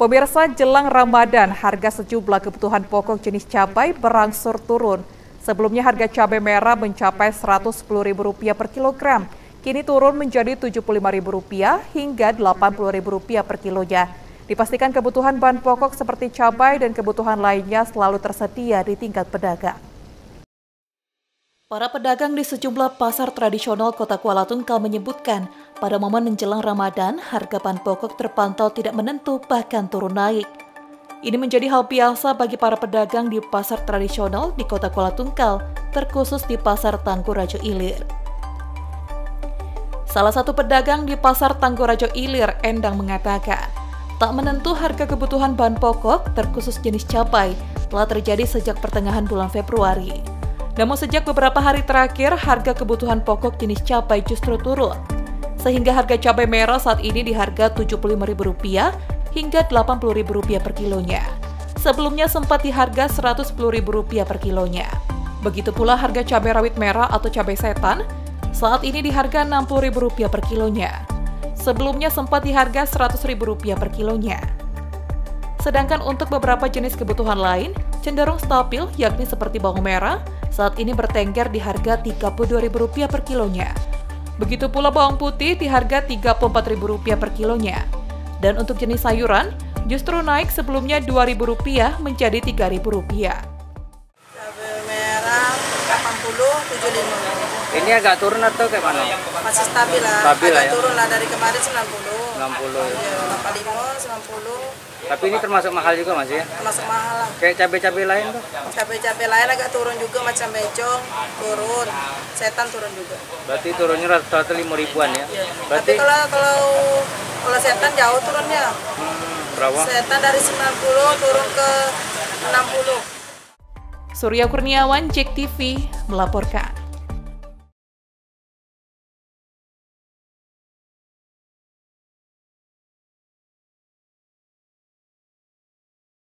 Pemirsa jelang Ramadan, harga sejumlah kebutuhan pokok jenis cabai berangsur turun. Sebelumnya harga cabai merah mencapai Rp110.000 per kilogram, kini turun menjadi Rp75.000 hingga Rp80.000 per kilonya. Dipastikan kebutuhan bahan pokok seperti cabai dan kebutuhan lainnya selalu tersedia di tingkat pedagang. Para pedagang di sejumlah pasar tradisional kota Kuala Tungkal menyebutkan, pada momen menjelang Ramadan, harga bahan pokok terpantau tidak menentu bahkan turun naik. Ini menjadi hal biasa bagi para pedagang di pasar tradisional di kota Kuala Tungkal, terkhusus di pasar Tangguh Rajo Ilir. Salah satu pedagang di pasar Tangguh Rajo Ilir, Endang mengatakan, tak menentu harga kebutuhan bahan pokok, terkhusus jenis cabai, telah terjadi sejak pertengahan bulan Februari. Namun sejak beberapa hari terakhir, harga kebutuhan pokok jenis cabai justru turun. Sehingga harga cabai merah saat ini di harga Rp75.000 hingga Rp80.000 per kilonya. Sebelumnya sempat di harga Rp110.000 per kilonya. Begitu pula harga cabai rawit merah atau cabai setan, saat ini di harga Rp60.000 per kilonya. Sebelumnya sempat di harga Rp100.000 per kilonya. Sedangkan untuk beberapa jenis kebutuhan lain, cenderung stabil yakni seperti bawang merah, saat ini bertengger di harga Rp32.000 per kilonya. Begitu pula bawang putih di harga Rp34.000 per kilonya. Dan untuk jenis sayuran, justru naik sebelumnya Rp2.000 menjadi Rp3.000. Cabai merah 80, 75. Ini agak turun atau kayak mana? Masih stabil lah. Stabil agak ya? turun lah dari kemarin 90. 60 ya. Ya, 85, 90. Tapi ini termasuk mahal juga mas ya? Termasuk mahal lah. Kayak cabai-cabai lain tuh? Cabai-cabai lain agak turun juga macam becong, turun. Setan turun juga. Berarti turunnya rata-rata lima ribuan ya? Ya. Berarti Tapi kalau kalau kalau setan jauh turunnya. hmm, berapa? Setan dari 90 turun ke 60. Surya Kurniawan, JEK TV, melaporkan.